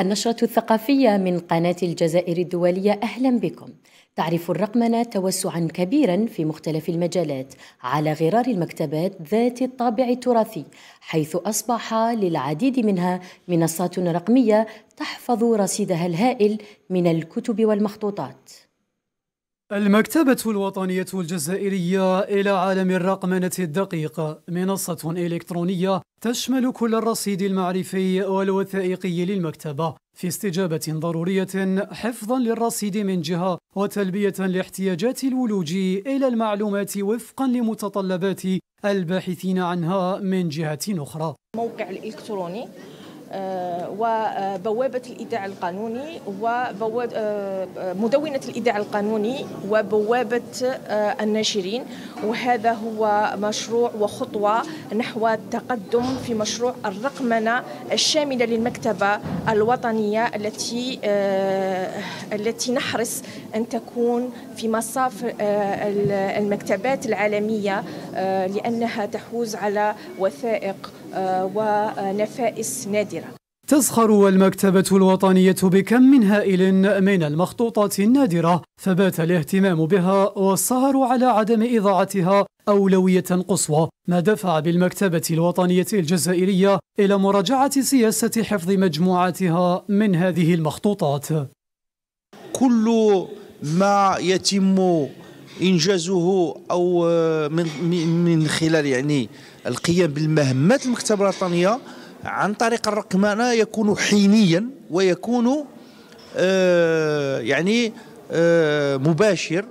النشرة الثقافية من قناة الجزائر الدولية أهلا بكم. تعرف الرقمنة توسعا كبيرا في مختلف المجالات على غرار المكتبات ذات الطابع التراثي، حيث أصبح للعديد منها منصات رقمية تحفظ رصيدها الهائل من الكتب والمخطوطات. المكتبة الوطنية الجزائرية إلى عالم الرقمنة الدقيق. منصة إلكترونية تشمل كل الرصيد المعرفي والوثائقي للمكتبة في استجابة ضرورية حفظا للرصيد من جهة وتلبية لاحتياجات الولوج إلى المعلومات وفقا لمتطلبات الباحثين عنها من جهة أخرى. موقع الإلكتروني وبوابة الإيداع القانوني ومدونة آه، الإيداع القانوني وبوابة آه، الناشرين. وهذا هو مشروع وخطوة نحو التقدم في مشروع الرقمنة الشاملة للمكتبة الوطنية التي التي نحرص أن تكون في مصاف المكتبات العالمية لأنها تحوز على وثائق ونفائس نادرة. تزخر المكتبة الوطنية بكم هائل من المخطوطات النادرة فبات الاهتمام بها والسهر على عدم إضاعتها أولوية قصوى. ما دفع بالمكتبة الوطنية الجزائرية إلى مراجعة سياسة حفظ مجموعاتها من هذه المخطوطات. كل ما يتم إنجازه أو من, من خلال يعني القيام بالمهمات المكتبة الوطنية عن طريق الرقمنة يكون حينيا ويكون آه يعني آه مباشر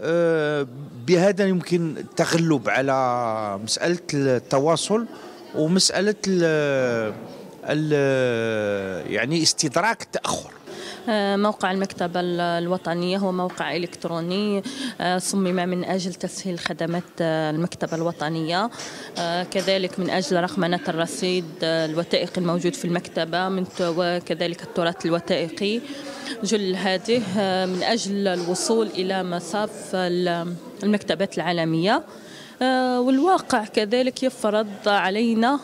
آه بهذا يمكن التغلب على مسألة التواصل ومسألة ال يعني استدراك التأخر. آه، موقع المكتبة الوطنية هو موقع إلكتروني آه، صمم من أجل تسهيل خدمات آه، المكتبة الوطنية كذلك من أجل رقمنة الرصيد الوثائقي الموجود في المكتبة من وكذلك التراث الوثائقي. جل هذه من أجل الوصول إلى مصاف المكتبات العالمية. والواقع كذلك يفرض علينا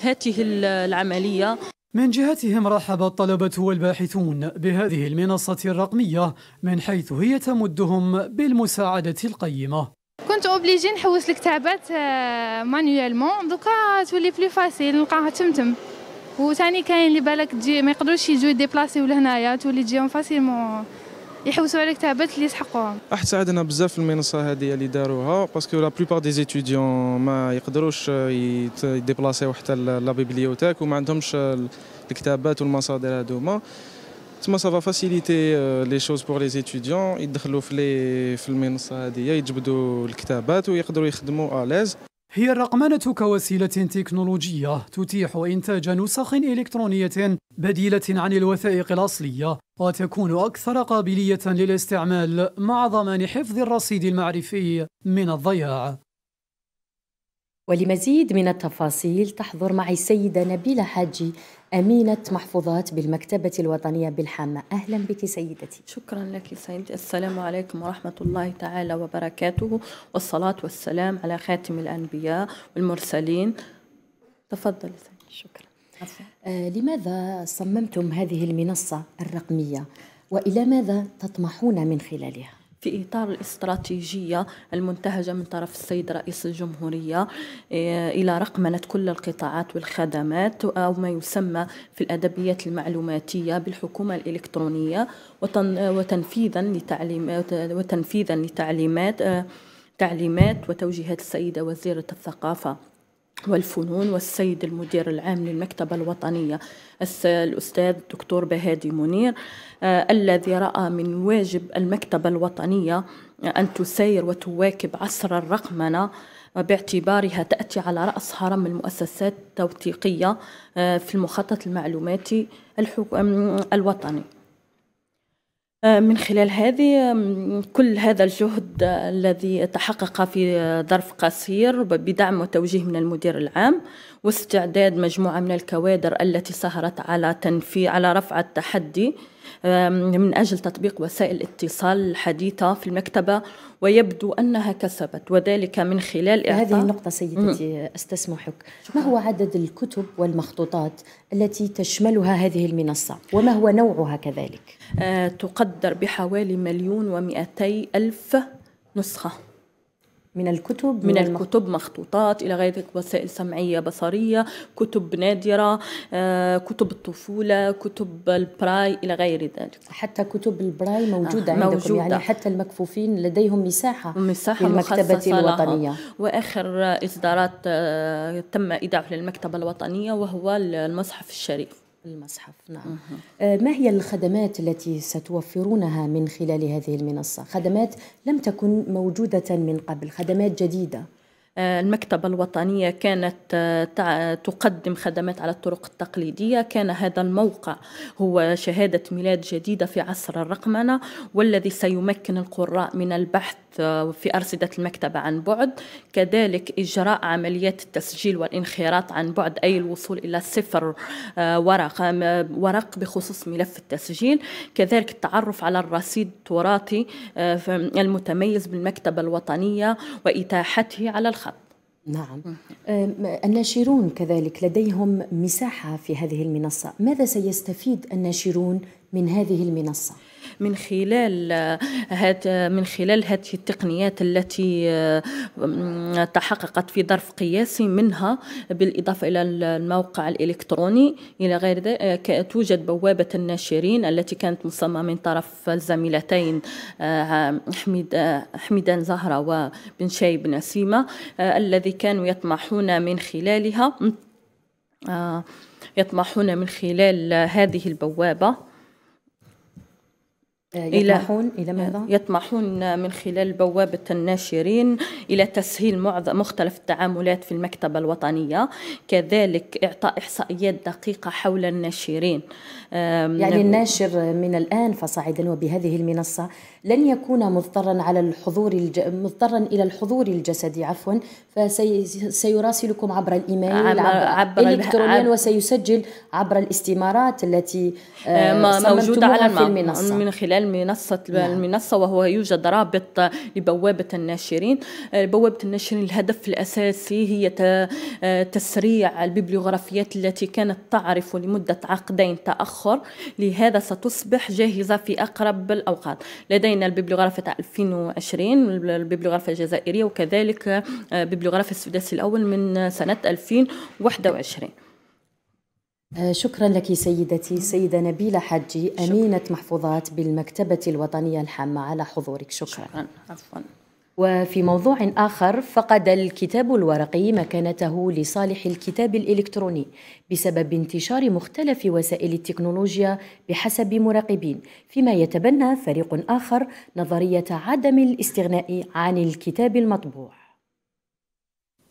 هذه العملية. من جهتهم رحب الطلبة والباحثون بهذه المنصة الرقمية من حيث هي تمدهم بالمساعدة القيمة. كنت obligé نحوس الكتابات manuellement donc تولي بلي facile نلقاها تمتم. وثاني كاين اللي بالك تجي ما يقدروش يجوا déplacer لهنايا تولي تجيهم facilement يحوسوا على الكتابات اللي يسحقوهم. راح تساعدنا بزاف المنصة هذه اللي داروها parce que la plupart des étudiants ما يقدروش يديبلاسيو حتى la bibliothèque وما عندهمش الكتابات والمصادر هذوما. تما ça va faciliter les choses pour les زيتيديون يدخلوا في les في المنصة هذه يجبدوا الكتابات ويقدروا يخدموا à l'aise هي الرقمنة كوسيلة تكنولوجية تتيح إنتاج نسخ إلكترونية بديلة عن الوثائق الأصلية وتكون أكثر قابلية للاستعمال مع ضمان حفظ الرصيد المعرفي من الضياع. ولمزيد من التفاصيل تحضر معي السيدة نبيلة حاجي أمينة محفوظات بالمكتبة الوطنية بالحامة أهلا بك سيدتي. شكرا لك سيدتي السلام عليكم ورحمة الله تعالى وبركاته. والصلاة والسلام على خاتم الأنبياء والمرسلين. تفضل سيدتي شكرا. آه لماذا صممتم هذه المنصة الرقمية؟ وإلى ماذا تطمحون من خلالها؟ في إطار الاستراتيجية المنتهجة من طرف السيد رئيس الجمهورية آه، إلى رقمنة كل القطاعات والخدمات أو ما يسمى في الأدبيات المعلوماتية بالحكومة الإلكترونية وتنفيذا لتعليمات وتنفيذا لتعليمات تعليمات وتوجيهات السيدة وزيرة الثقافة. والفنون والسيد المدير العام للمكتبة الوطنية. الأستاذ الدكتور بهادي منير آه الذي رأى من واجب المكتبة الوطنية أن تسير وتواكب عصر الرقمنة باعتبارها تأتي على رأس هرم المؤسسات التوثيقية آه في المخطط المعلوماتي الوطني. من خلال هذه كل هذا الجهد الذي تحقق في ظرف قصير بدعم وتوجيه من المدير العام. واستعداد مجموعة من الكوادر التي سهرت على تنفيذ على رفع التحدي من أجل تطبيق وسائل الاتصال الحديثة في المكتبة ويبدو أنها كسبت وذلك من خلال إعطاء هذه النقطة سيدتي أستسمحك. ما هو عدد الكتب والمخطوطات التي تشملها هذه المنصة؟ وما هو نوعها كذلك؟ أه تقدر بحوالي مليون ومئتي ألف نسخة. من الكتب من الكتب مخطوطات إلى غير ذلك وسائل سمعية بصرية كتب نادرة آه، كتب الطفولة كتب البراي إلى غير ذلك حتى كتب البراي موجودة آه عندكم موجودة. يعني حتى المكفوفين لديهم مساحة, مساحة في المكتبة الوطنية لها. وآخر إصدارات آه تم إيداعه للمكتبة الوطنية وهو المصحف الشريف المصحف نعم. أه ما هي الخدمات التي ستوفرونها من خلال هذه المنصة؟ خدمات لم تكن موجودة من قبل خدمات جديدة. آه، المكتبة الوطنية كانت آه، تقدم خدمات على الطرق التقليدية. كان هذا الموقع هو شهادة ميلاد جديدة في عصر الرقمنة والذي سيمكن القراء من البحث آه، في أرصدة المكتبة عن بعد. كذلك إجراء عمليات التسجيل والانخراط عن بعد أي الوصول إلى صفر ورق ورق بخصوص ملف التسجيل. كذلك التعرف على الرصيد التراثي المتميز بالمكتبة الوطنية وإتاحته على الخط. نعم. الناشرون كذلك لديهم مساحة في هذه المنصة. ماذا سيستفيد الناشرون من هذه المنصة؟ من خلال هات من خلال هذه التقنيات التي تحققت في ظرف قياسي منها بالإضافة إلى الموقع الإلكتروني. إلى غير ذلك توجد بوابة الناشرين التي كانت مصممة من طرف الزميلتين حميد حميدان زهرة وبن شايب نسيمة الذي كانوا يطمحون من خلالها. يطمحون من خلال هذه البوابة. يطمحون إلى, إلى ماذا؟ يطمحون من خلال بوابة الناشرين إلى تسهيل مختلف التعاملات في المكتبة الوطنية كذلك إعطاء إحصائيات دقيقة حول الناشرين. يعني الناشر من الآن فصاعدا وبهذه المنصة لن يكون مضطرا على الحضور الج... مضطرا إلى الحضور الجسدي عفوا فسيراسلكم عبر الإيميل عبر, عبر الكترونيا عبر وسيسجل عبر الاستمارات التي آه، موجودة على في المنصة. من خلال منصه نعم. المنصة وهو يوجد رابط لبوابة الناشرين. آه، بوابة الناشرين الهدف الأساسي هي آه، تسريع الببليوغرافيات التي كانت تعرف لمدة عقدين تأخر. لهذا ستصبح جاهزة في أقرب الأوقات. لدينا تاع 2020 الببليوغرافيا الجزائرية وكذلك آه، ببليوغرافيا السداسي الأول من سنة 2021 آه، شكرا لك سيدتي سيدة نبيلة حجي أمينة محفوظات بالمكتبة الوطنية الحامة. على حضورك شكرا, شكرا. عفوا. وفي موضوع آخر فقد الكتاب الورقي مكانته لصالح الكتاب الإلكتروني بسبب انتشار مختلف وسائل التكنولوجيا بحسب مراقبين. فيما يتبنى فريق آخر نظرية عدم الاستغناء عن الكتاب المطبوع.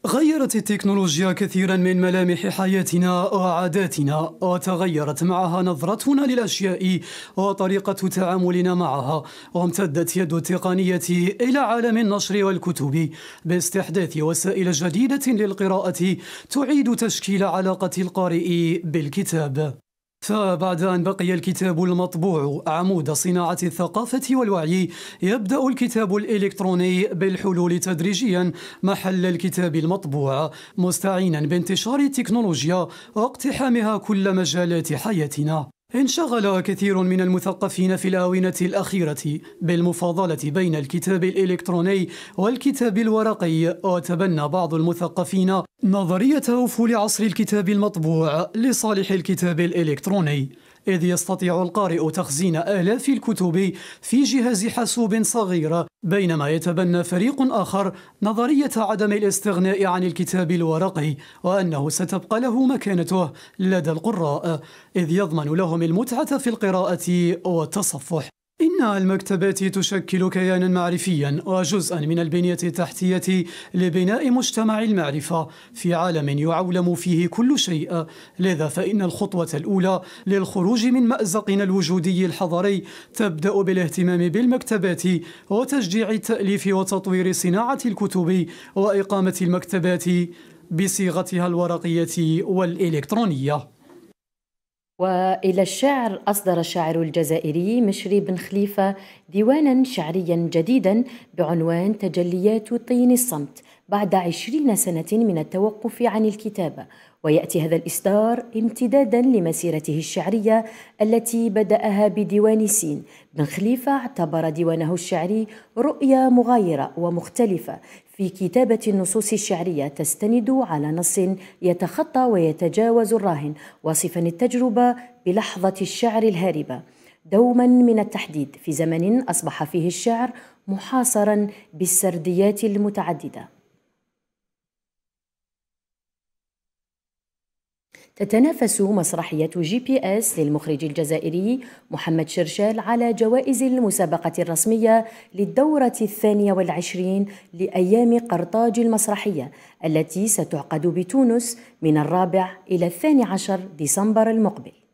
غيرت التكنولوجيا كثيرا من ملامح حياتنا وعاداتنا وتغيرت معها نظرتنا للأشياء وطريقة تعاملنا معها وامتدت يد التقنية إلى عالم النشر والكتب. باستحداث وسائل جديدة للقراءة تعيد تشكيل علاقة القارئ بالكتاب. فبعد أن بقي الكتاب المطبوع عمود صناعة الثقافة والوعي يبدأ الكتاب الإلكتروني بالحلول تدريجيا محل الكتاب المطبوع مستعينا بانتشار التكنولوجيا واقتحامها كل مجالات حياتنا. انشغل كثير من المثقفين في الآونة الأخيرة بالمفاضلة بين الكتاب الإلكتروني والكتاب الورقي وتبنى بعض المثقفين نظرية أفول عصر الكتاب المطبوع لصالح الكتاب الإلكتروني. إذ يستطيع القارئ تخزين آلاف الكتب في جهاز حاسوب صغير بينما يتبنى فريق آخر نظرية عدم الاستغناء عن الكتاب الورقي وأنه ستبقى له مكانته لدى القراء إذ يضمن لهم المتعة في القراءة والتصفح. إن المكتبات تشكل كيانا معرفيا وجزءا من البنية التحتية لبناء مجتمع المعرفة في عالم يعولم فيه كل شيء لذا فإن الخطوة الأولى للخروج من مأزقنا الوجودي الحضري تبدأ بالاهتمام بالمكتبات وتشجيع التأليف وتطوير صناعة الكتب وإقامة المكتبات بصيغتها الورقية والإلكترونية. وإلى الشعر أصدر الشاعر الجزائري مشري بن خليفة ديوانا شعريا جديدا بعنوان تجليات طين الصمت بعد عشرين سنة من التوقف عن الكتابة. ويأتي هذا الإصدار امتدادا لمسيرته الشعرية التي بدأها بديوان سين. بن خليفة اعتبر ديوانه الشعري رؤيه مغايرة ومختلفة في كتابة النصوص الشعرية تستند على نص يتخطى ويتجاوز الراهن واصفا التجربة بلحظة الشعر الهاربة دوما من التحديد في زمن أصبح فيه الشعر محاصرا بالسرديات المتعددة. تتنافس مسرحية GPS للمخرج الجزائري محمد شرشال على جوائز المسابقة الرسمية للدورة الثانية والعشرين لأيام قرطاج المسرحية التي ستعقد بتونس من الرابع إلى الثاني عشر ديسمبر المقبل.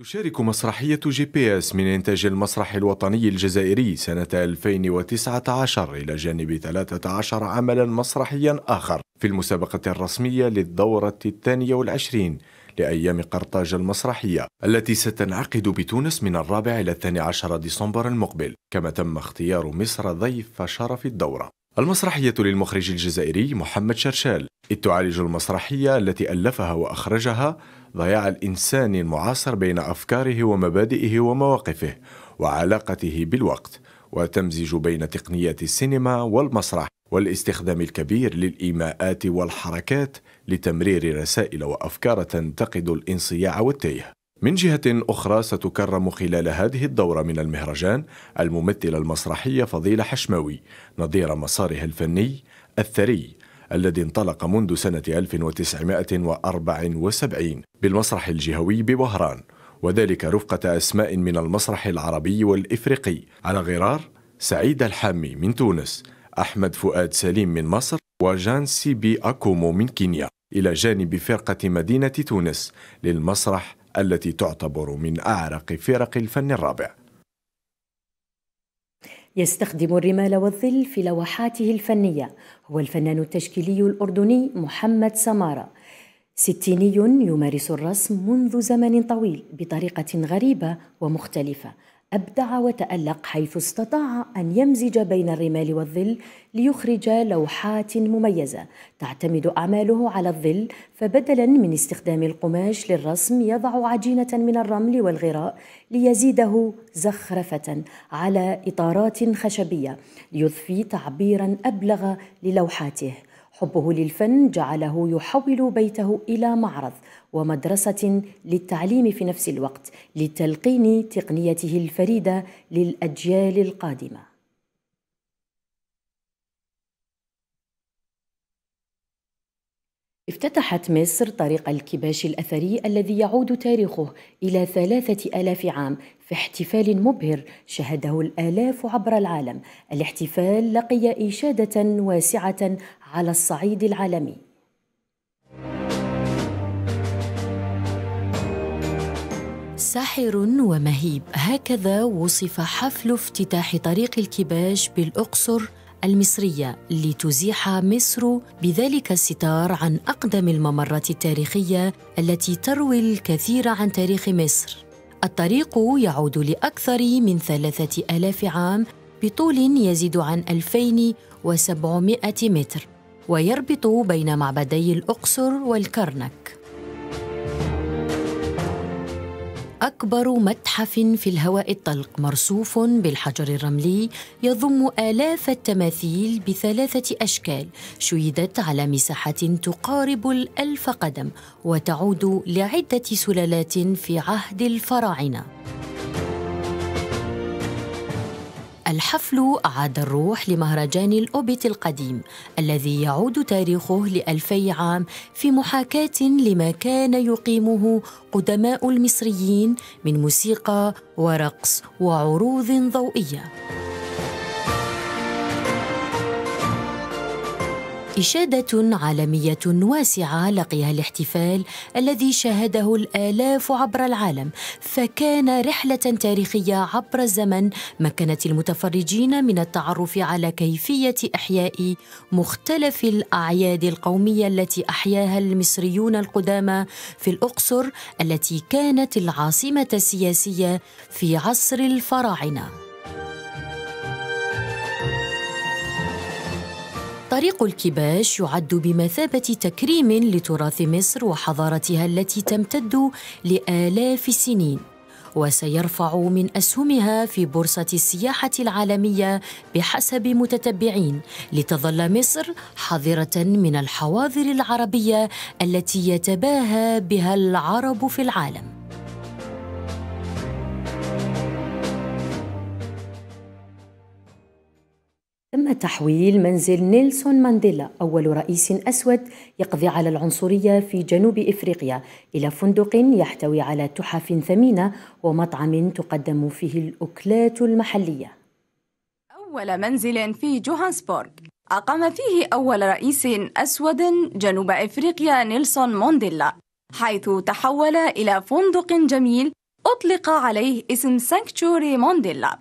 تشارك مسرحية GPS من إنتاج المسرح الوطني الجزائري سنة 2019 إلى جانب 13 عملا مسرحيا آخر. في المسابقة الرسمية للدورة الثانية والعشرين لأيام قرطاج المسرحية التي ستنعقد بتونس من الرابع إلى الثاني عشر ديسمبر المقبل كما تم اختيار مصر ضيف شرف الدورة. المسرحية للمخرج الجزائري محمد شرشال إذ تعالج المسرحية التي ألفها وأخرجها ضياع الإنسان المعاصر بين أفكاره ومبادئه ومواقفه وعلاقته بالوقت وتمزج بين تقنيات السينما والمسرح والاستخدام الكبير للإيماءات والحركات لتمرير رسائل وأفكار تنتقد الانصياع والتيه. من جهة أخرى ستكرم خلال هذه الدورة من المهرجان الممثلة المسرحية فضيلة حشماوي نظير مسارها الفني الثري الذي انطلق منذ سنة 1974 بالمسرح الجهوي بوهران وذلك رفقة أسماء من المسرح العربي والإفريقي. على غرار سعيد الحامي من تونس أحمد فؤاد سليم من مصر وجان سيبي أكومو من كينيا. إلى جانب فرقة مدينة تونس للمسرح التي تعتبر من أعرق فرق الفن الرابع. يستخدم الرمال والظل في لوحاته الفنية. هو الفنان التشكيلي الأردني محمد سمارة. ستيني يمارس الرسم منذ زمن طويل بطريقة غريبة ومختلفة. أبدع وتألق حيث استطاع أن يمزج بين الرمال والظل ليخرج لوحات مميزة تعتمد أعماله على الظل فبدلا من استخدام القماش للرسم يضع عجينة من الرمل والغراء ليزيده زخرفة على إطارات خشبية ليضفي تعبيرا أبلغ للوحاته. حبه للفن جعله يحول بيته إلى معرض ومدرسة للتعليم في نفس الوقت لتلقين تقنيته الفريدة للأجيال القادمة. افتتحت مصر طريق الكباش الأثري الذي يعود تاريخه إلى ثلاثة آلاف عام في احتفال مبهر شهده الآلاف عبر العالم. الاحتفال لقي إشادة واسعة على الصعيد العالمي. ساحر ومهيب هكذا وصف حفل افتتاح طريق الكباش بالأقصر المصرية لتزيح مصر بذلك الستار عن أقدم الممرات التاريخية التي تروي الكثير عن تاريخ مصر. الطريق يعود لأكثر من ثلاثة آلاف عام بطول يزيد عن 2700 متر ويربط بين معبدي الأقصر والكرنك. أكبر متحف في الهواء الطلق مرصوف بالحجر الرملي يضم آلاف التماثيل بثلاثة أشكال شيدت على مساحة تقارب الألف قدم وتعود لعدة سلالات في عهد الفراعنة. الحفل أعاد الروح لمهرجان الأوبت القديم الذي يعود تاريخه لألفي عام في محاكاة لما كان يقيمه قدماء المصريين من موسيقى ورقص وعروض ضوئية. إشادة عالمية واسعة لقيها الاحتفال الذي شاهده الآلاف عبر العالم فكان رحلة تاريخية عبر الزمن مكنت المتفرجين من التعرف على كيفية إحياء مختلف الأعياد القومية التي أحياها المصريون القدامى في الأقصر التي كانت العاصمة السياسية في عصر الفراعنة. طريق الكباش يعد بمثابة تكريم لتراث مصر وحضارتها التي تمتد لآلاف السنين وسيرفع من أسهمها في بورصة السياحة العالمية بحسب متتبعين لتظل مصر حاضرة من الحواضر العربية التي يتباهى بها العرب في العالم. تم تحويل منزل نيلسون مانديلا أول رئيس أسود يقضي على العنصرية في جنوب إفريقيا إلى فندق يحتوي على تحف ثمينة ومطعم تقدم فيه الأكلات المحلية. أول منزل في جوهانسبورغ. أقام فيه أول رئيس أسود جنوب إفريقيا نيلسون مونديلا حيث تحول إلى فندق جميل أطلق عليه اسم سانكتشوري مونديلا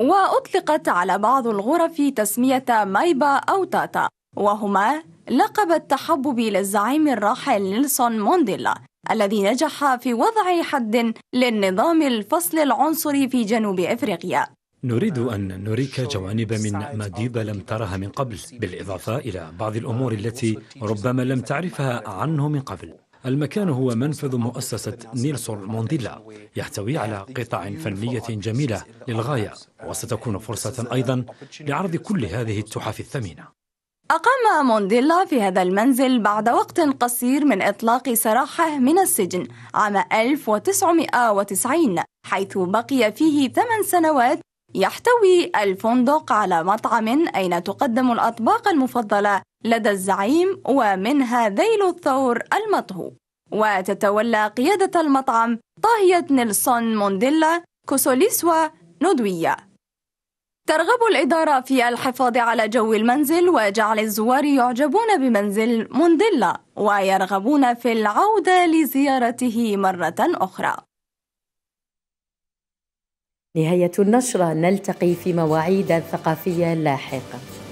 وأطلقت على بعض الغرف تسمية ماديبا أو تاتا وهما لقب التحبب للزعيم الراحل نيلسون مونديلا الذي نجح في وضع حد للنظام الفصل العنصري في جنوب إفريقيا. نريد أن نريك جوانب من ماديبا لم ترها من قبل، بالإضافة إلى بعض الأمور التي ربما لم تعرفها عنه من قبل. المكان هو منفذ مؤسسة نيلسون مونديلا يحتوي على قطع فنية جميلة للغاية وستكون فرصة أيضا لعرض كل هذه التحف الثمينة. أقام مونديلا في هذا المنزل بعد وقت قصير من إطلاق سراحه من السجن عام 1990 حيث بقي فيه ثمان سنوات يحتوي الفندق على مطعم أين تقدم الأطباق المفضلة لدى الزعيم ومنها ذيل الثور المطهو. وتتولى قيادة المطعم طاهية نيلسون مونديلا كوسوليسوا نودوية ترغب الإدارة في الحفاظ على جو المنزل وجعل الزوار يعجبون بمنزل مونديلا ويرغبون في العودة لزيارته مرة أخرى. نهاية النشرة نلتقي في مواعيد ثقافية لاحقة.